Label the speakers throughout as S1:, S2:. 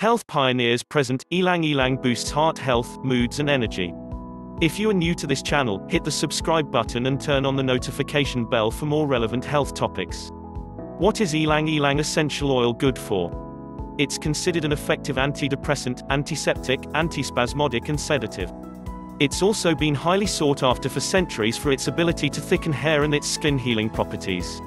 S1: Health pioneers present, Ylang Ylang boosts heart health, moods and energy. If you are new to this channel, hit the subscribe button and turn on the notification bell for more relevant health topics. What is Ylang Ylang essential oil good for? It's considered an effective antidepressant, antiseptic, antispasmodic and sedative. It's also been highly sought after for centuries for its ability to thicken hair and its skin healing properties.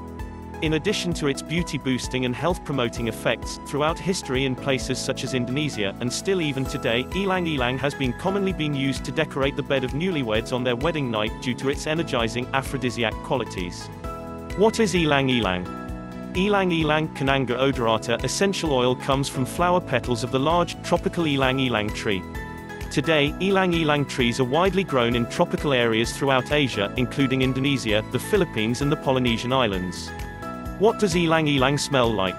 S1: In addition to its beauty boosting and health promoting effects, throughout history in places such as Indonesia, and still even today, ylang ylang has been commonly been used to decorate the bed of newlyweds on their wedding night due to its energizing, aphrodisiac qualities. What is ylang ylang? Ylang ylang Cananga odorata essential oil comes from flower petals of the large, tropical ylang ylang tree. Today, ylang ylang trees are widely grown in tropical areas throughout Asia, including Indonesia, the Philippines and the Polynesian Islands. What does ylang ylang smell like?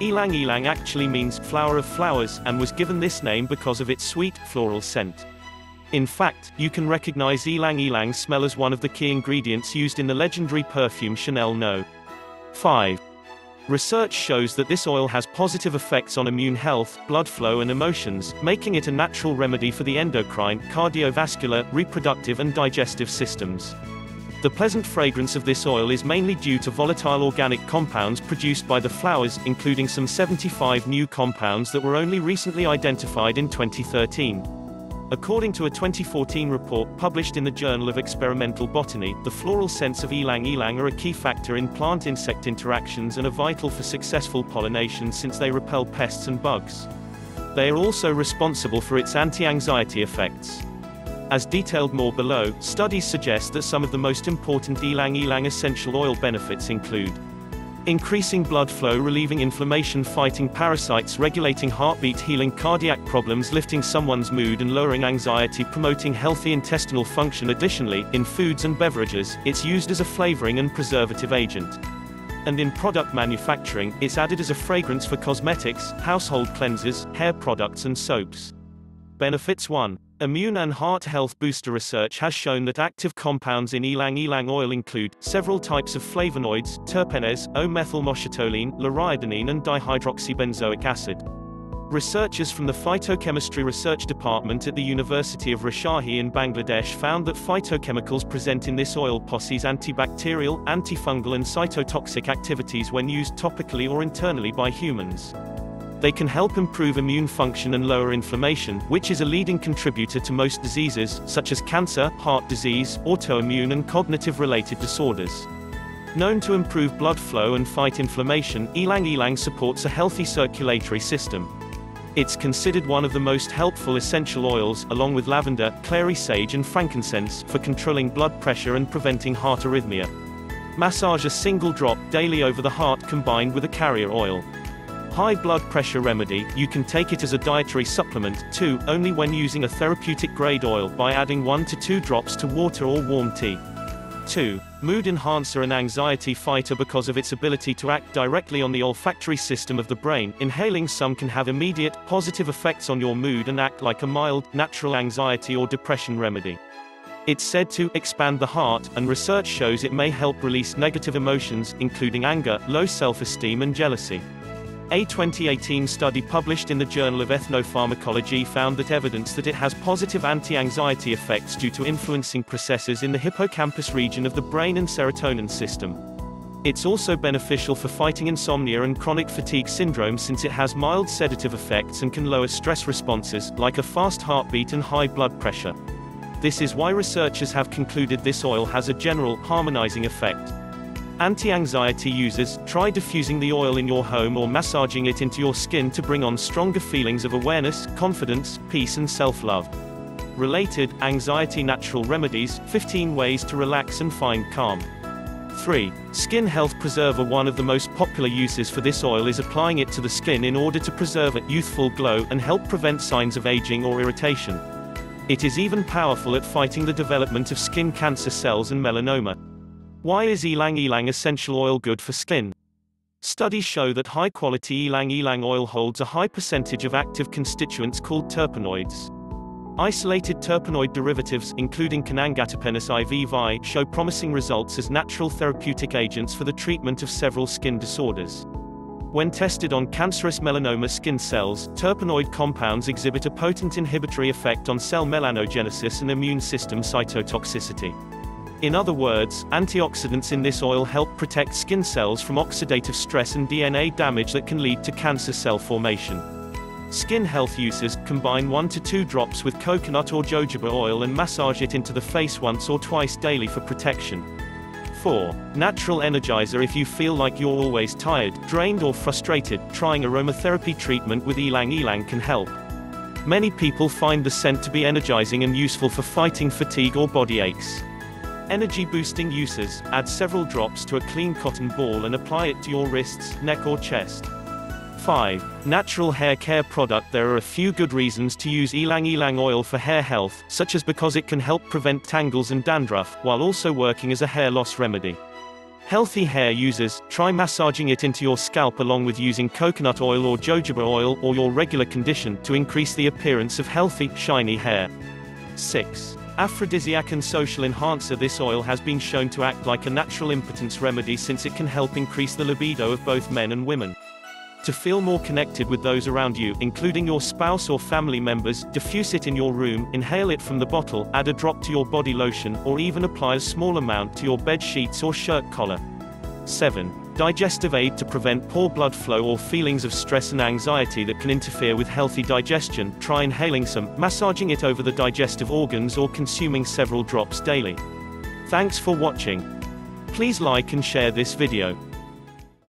S1: Ylang ylang actually means flower of flowers, and was given this name because of its sweet, floral scent. In fact, you can recognize ylang ylang smell as one of the key ingredients used in the legendary perfume Chanel No. 5. Research shows that this oil has positive effects on immune health, blood flow and emotions, making it a natural remedy for the endocrine, cardiovascular, reproductive and digestive systems. The pleasant fragrance of this oil is mainly due to volatile organic compounds produced by the flowers, including some 75 new compounds that were only recently identified in 2013. According to a 2014 report published in the Journal of Experimental Botany, the floral scents of ylang ylang are a key factor in plant-insect interactions and are vital for successful pollination since they repel pests and bugs. They are also responsible for its anti-anxiety effects. As detailed more below, studies suggest that some of the most important ylang ylang essential oil benefits include increasing blood flow relieving inflammation fighting parasites regulating heartbeat healing cardiac problems lifting someone's mood and lowering anxiety promoting healthy intestinal function additionally, in foods and beverages, it's used as a flavoring and preservative agent. And in product manufacturing, it's added as a fragrance for cosmetics, household cleansers, hair products and soaps. Benefits 1. Immune and heart health booster research has shown that active compounds in ylang ylang oil include several types of flavonoids, terpenes, O-methylmoschatoline, liriodenine and dihydroxybenzoic acid. Researchers from the Phytochemistry Research Department at the University of Rajshahi in Bangladesh found that phytochemicals present in this oil possess antibacterial, antifungal and cytotoxic activities when used topically or internally by humans. They can help improve immune function and lower inflammation, which is a leading contributor to most diseases, such as cancer, heart disease, autoimmune and cognitive-related disorders. Known to improve blood flow and fight inflammation, ylang ylang supports a healthy circulatory system. It's considered one of the most helpful essential oils, along with lavender, clary sage and frankincense, for controlling blood pressure and preventing heart arrhythmia. Massage a single drop daily over the heart combined with a carrier oil. High blood pressure remedy, you can take it as a dietary supplement, too, only when using a therapeutic grade oil by adding 1 to 2 drops to water or warm tea. 2. Mood enhancer and anxiety fighter because of its ability to act directly on the olfactory system of the brain. Inhaling some can have immediate, positive effects on your mood and act like a mild, natural anxiety or depression remedy. It's said to expand the heart, and research shows it may help release negative emotions, including anger, low self-esteem and jealousy. A 2018 study published in the Journal of Ethnopharmacology found that evidence that it has positive anti-anxiety effects due to influencing processes in the hippocampus region of the brain and serotonin system. It's also beneficial for fighting insomnia and chronic fatigue syndrome since it has mild sedative effects and can lower stress responses, like a fast heartbeat and high blood pressure. This is why researchers have concluded this oil has a general, harmonizing effect. Anti-anxiety users, try diffusing the oil in your home or massaging it into your skin to bring on stronger feelings of awareness, confidence, peace and self-love. Related, Anxiety Natural Remedies, 15 Ways to Relax and Find Calm. 3. Skin Health Preserver One of the most popular uses for this oil is applying it to the skin in order to preserve a youthful glow and help prevent signs of aging or irritation. It is even powerful at fighting the development of skin cancer cells and melanoma. Why is ylang ylang essential oil good for skin? Studies show that high-quality ylang ylang oil holds a high percentage of active constituents called terpenoids. Isolated terpenoid derivatives, including Canangaterpenes IV show promising results as natural therapeutic agents for the treatment of several skin disorders. When tested on cancerous melanoma skin cells, terpenoid compounds exhibit a potent inhibitory effect on cell melanogenesis and immune system cytotoxicity. In other words, antioxidants in this oil help protect skin cells from oxidative stress and DNA damage that can lead to cancer cell formation. Skin health users combine 1 to 2 drops with coconut or jojoba oil and massage it into the face once or twice daily for protection. 4. Natural energizer If you feel like you're always tired, drained or frustrated, trying aromatherapy treatment with ylang ylang can help. Many people find the scent to be energizing and useful for fighting fatigue or body aches. Energy boosting uses, add several drops to a clean cotton ball and apply it to your wrists, neck or chest. 5. Natural hair care product There are a few good reasons to use ylang ylang oil for hair health, such as because it can help prevent tangles and dandruff, while also working as a hair loss remedy. Healthy hair users, try massaging it into your scalp along with using coconut oil or jojoba oil or your regular condition to increase the appearance of healthy, shiny hair. 6. Aphrodisiac and social enhancer This oil has been shown to act like a natural impotence remedy since it can help increase the libido of both men and women. To feel more connected with those around you, including your spouse or family members, diffuse it in your room, inhale it from the bottle, add a drop to your body lotion, or even apply a small amount to your bed sheets or shirt collar. 7. Digestive aid to prevent poor blood flow or feelings of stress and anxiety that can interfere with healthy digestion. Try inhaling some, massaging it over the digestive organs or consuming several drops daily. Thanks for watching. Please like and share this video.